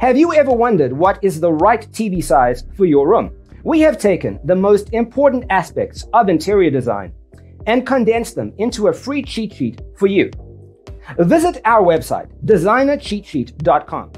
Have you ever wondered what is the right TV size for your room? We have taken the most important aspects of interior design and condensed them into a free cheat sheet for you. Visit our website, designercheatsheet.com.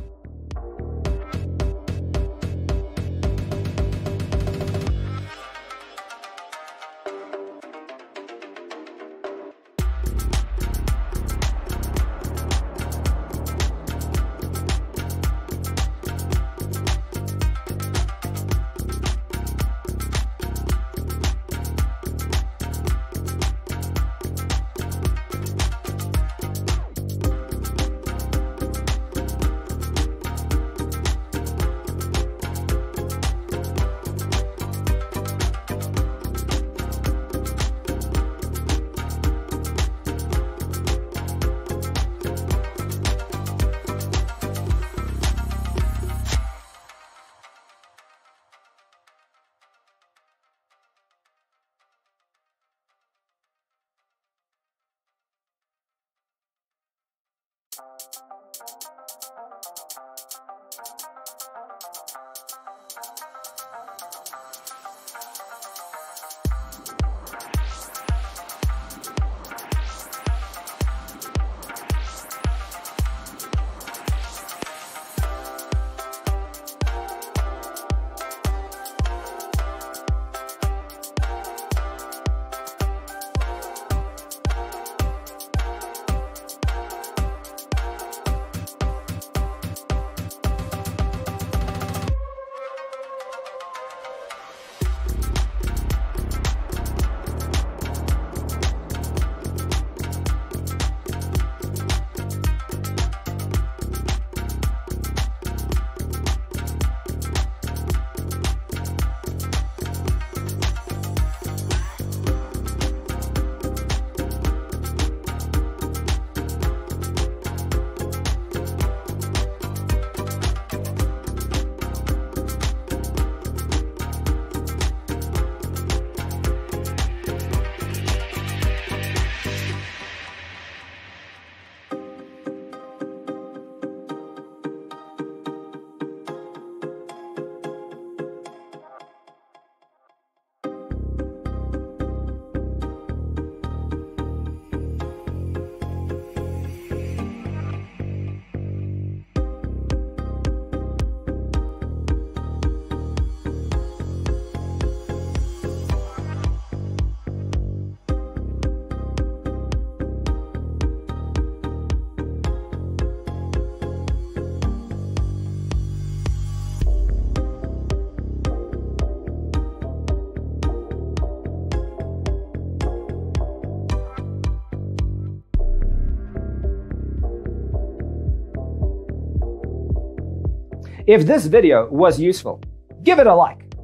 If this video was useful, give it a like.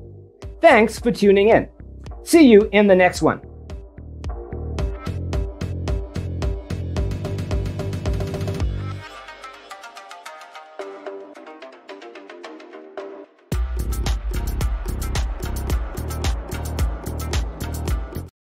Thanks for tuning in. See you in the next one.